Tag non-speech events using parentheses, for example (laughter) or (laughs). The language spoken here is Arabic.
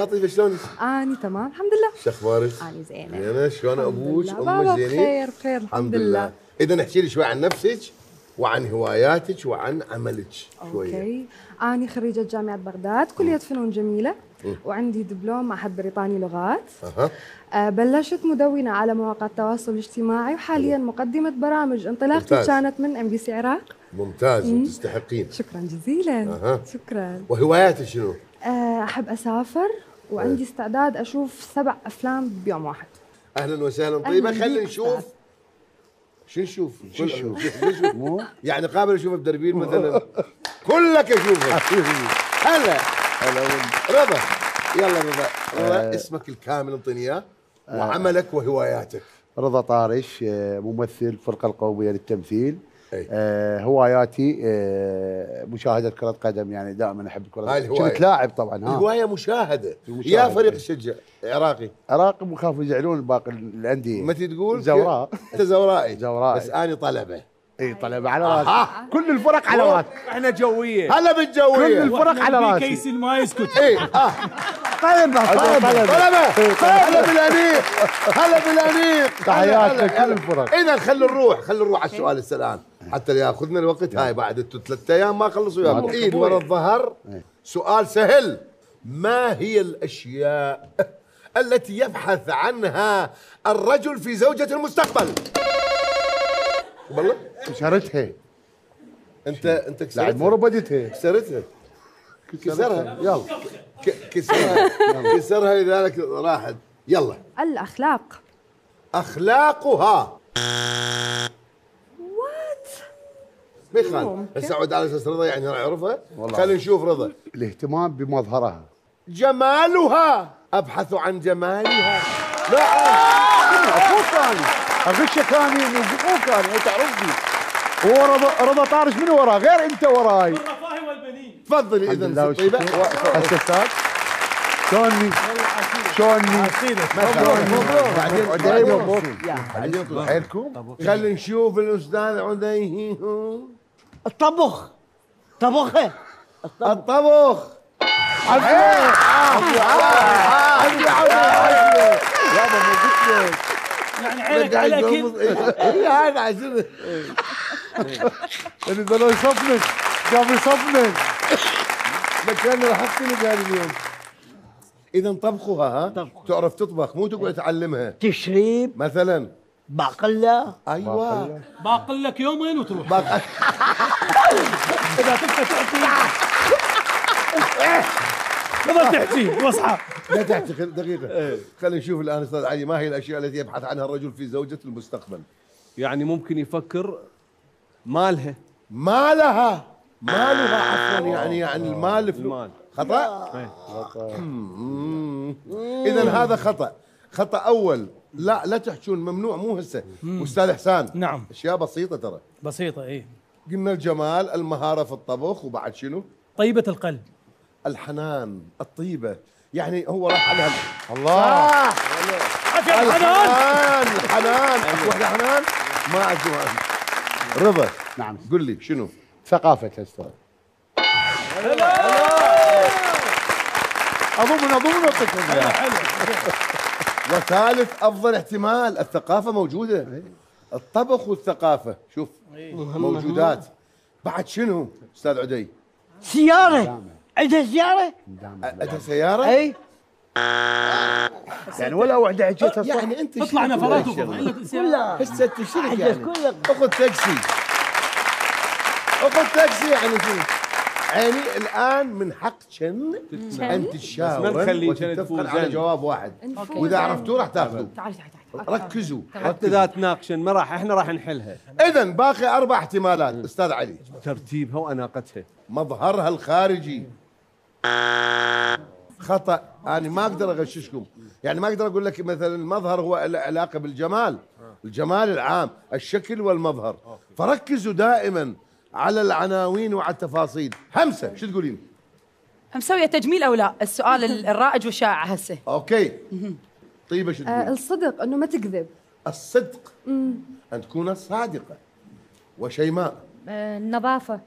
يا طيبه شلونك؟ أني تمام الحمد لله. شو أخبارك؟ أني زينة. زينة شلون أبوك؟ أمك زينين؟ بخير بخير الحمد لله. إذا احكي لي شوي عن نفسك وعن هواياتك وعن عملك شوية. okay. أني خريجة جامعة بغداد كلية فنون جميلة. وعندي دبلوم معهد بريطاني لغات. آه، بلشت مدونة على مواقع التواصل الاجتماعي وحاليا مقدمة برامج انطلاقتي ممتاز. كانت من MBC عراق. ممتاز وتستحقين شكرا جزيلا. أها. شكرا. وهواياتك شنو؟ آه، أحب أسافر. وعندي استعداد أشوف سبع أفلام بيوم واحد. أهلا وسهلا. أهلاً خلينا نشوف. شو نشوف؟ شو نشوف؟ (laughs) يعني قابل اشوفه بدربين مثلا. كلك أشوفه. (laughs) هلا. هلا رضا يلا رضا رضا اسمك الكامل انطيني إياه وعملك وهواياتك. رضا طارش آه، ممثل الفرقة القومية للتمثيل. آه، هواياتي آه، مشاهدة كرة قدم يعني دائما أحب كرة هاي القدم الهواية. كنت لاعب طبعا ها. الهواية مشاهدة. المشاهدة. يا فريق الشجع عراقي. عراقي مخاف يزعلون باقي الأندية. متى تقول؟ زوراء. أنت زورائي. زورائي. بس اني طلبة. إي طلب على راسي. كل الفرق على راسي. إحنا جوية. هلا بالجوية. كل الفرق على راسي. كيسن ما يسكت. إيه آه. طلبة طلبة طلبه هلا بالانيق هلا بالانيق تحياتنا كل الفرق. اذا خلوا نروح خلوا نروح على السؤال هسه الان حتى ياخذنا الوقت هاي بعد أنتوا ثلاث أيام ما خلصوا يا إيد ورا الظهر. سؤال سهل. ما هي الأشياء (laughs) التي يبحث عنها الرجل في زوجة المستقبل؟ والله. كسرتها. انت أنت بعد مو كسرتها. ربدتها كسرتها. كسرها. يلا. كسرها كسرها لذلك راحت. يلا. الأخلاق. أخلاقها. ما يخالف. هسه عود على أساس رضا يعني راح يعرفها. والله. خلينا نشوف رضا. الاهتمام بمظهرها. جمالها. أبحث عن جمالها. لا أخوك أنا اغشك أنا أخوك أنا أنت تعرفني هو رضا رضا طارش من وراه؟ غير أنت وراي. الرفاه والبنين. تفضلي إذا طيبة. هسه أستاذ شلوني؟ شلوني؟ بعدين دايما بعدين طلع. حيلكم خلينا نشوف الأستاذ عدي الطبخ. طبخه الطبخ. يابا مو قلت لك يعني عينك على الاكل اي هذا عشان اللي ذا يصفنك. قام يصفنك. مكان راح اقتنق هذا اليوم. إذا طبخها ها؟ تعرف تطبخ مو تقعد تعلمها. تشريب. مثلا. بقله أيوه. باقل. لك يومين وتروح. باق- (laughs) إذا تبقى تحكي. تفضل تحكي واصحى لا تحكي خل- دقيقة. خلينا نشوف الآن أستاذ علي ما هي الأشياء التي يبحث عنها الرجل في زوجة المستقبل؟ يعني ممكن يفكر مالها. مالها مالها عفوا يعني يعني المال فلو- المال. خطأ؟ اذا هذا خطأ. خطأ أول. لا لا تحجون ممنوع مو هسه. أستاذ إحسان نعم. أشياء بسيطة ترى. بسيطة إيه. قلنا الجمال المهارة في الطبخ وبعد شنو؟ طيبة القلب. الحنان الطيبة. يعني هو راح على الله. عافيه الحنان. الحنان الحنان. واحدة حنان؟ ما أجوان. رضا نعم. قل لي شنو؟ ثقافة أستاذ. اضمن اضمن اعطيكم إياه. وثالث أفضل احتمال الثقافة موجودة. الطبخ والثقافة شوف موجودات. بعد شنو أستاذ عدي؟ سيارة. عندها سيارة؟ عندها سيارة؟ إي. يعني ولا وحده حكيتها صح يعني أنت تطلع شنو نفرات كلها هسه تشترك عندها يعني. كلها أخذ تاكسي. أخذ تاكسي يعني شنو؟ يعني الآن من حق شن؟ أن شن وتتفقن على. جواب واحد. وإذا عرفتوه راح تاخذوه تعال تعال تعال ركزوا. حتى إذا تناقشن ما راح إحنا راح نحلها. اذا باقي أربع احتمالات أستاذ علي. ترتيبها واناقتها مظهرها الخارجي. خطأ. أنا ما أقدر أغششكم. يعني ما أقدر أقول لك مثلا المظهر هو له علاقه بالجمال. الجمال العام الشكل والمظهر. فركزوا دائما. على العناوين وعلى التفاصيل. همسة شو تقولين؟ مسوية تجميل أو لا؟ السؤال ال- (laughs) الرائج والشائع هسه. أوكي. طيبة شو آه تقولين الصدق إنه ما تكذب. الصدق. أن تكون صادقة. وشيماء. النظافة.